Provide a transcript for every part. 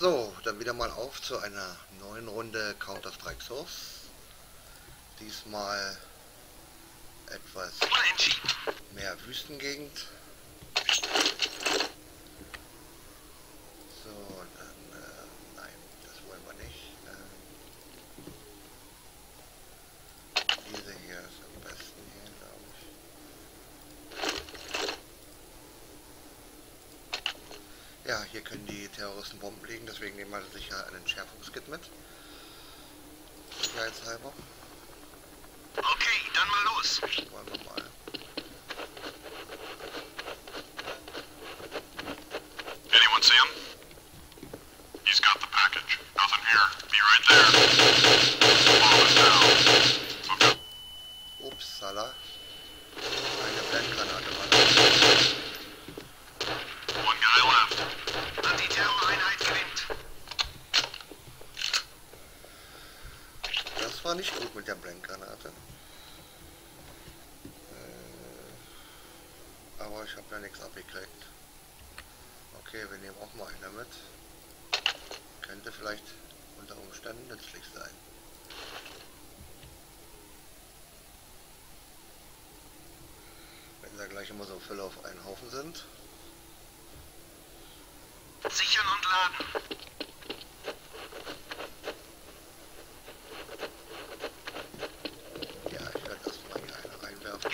So, dann wieder mal auf zu einer neuen Runde Counter-Strike Source. Diesmal etwas mehr Wüstengegend. So, dann, äh, nein, das wollen wir nicht. Äh, diese hier ist am besten hier, glaube ich. Ja, hier können die Terroristen Bomben legen, deswegen nehmen wir sicher einen Schärfungskit mit. Sicherheitshalber. Okay, dann mal los. Wollen wir mal. Anyone see him? He's got the package. Nothing here. Be right there. Okay. Upsala. Eine Blendgranate war nicht gut mit der Blendgranate. Äh, aber ich habe ja nichts abgekriegt. Okay, wir nehmen auch mal eine mit. Könnte vielleicht unter Umständen nützlich sein. Wenn da gleich immer so viele auf einen Haufen sind. Sichern und laden.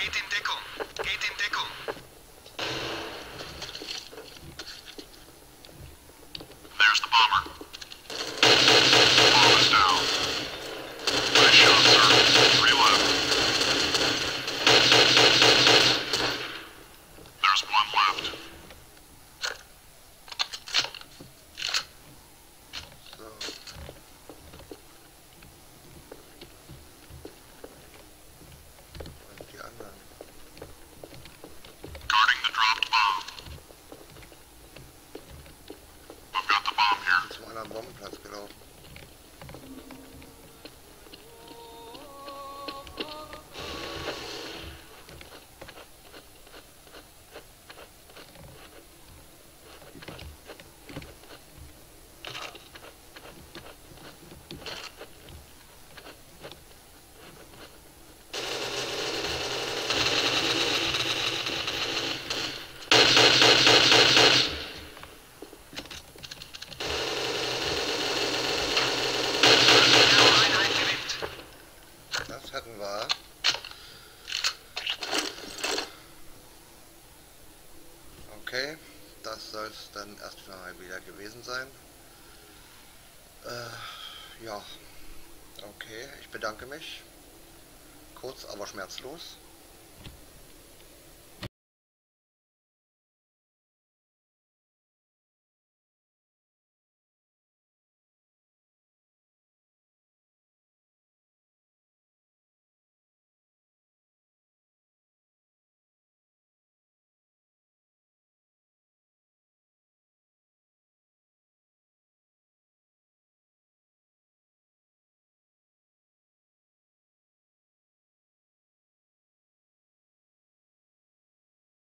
Eight in Bombenplatz gelaufen. Es dann erstmal wieder gewesen sein. Äh, ja, okay, ich bedanke mich. Kurz, aber schmerzlos.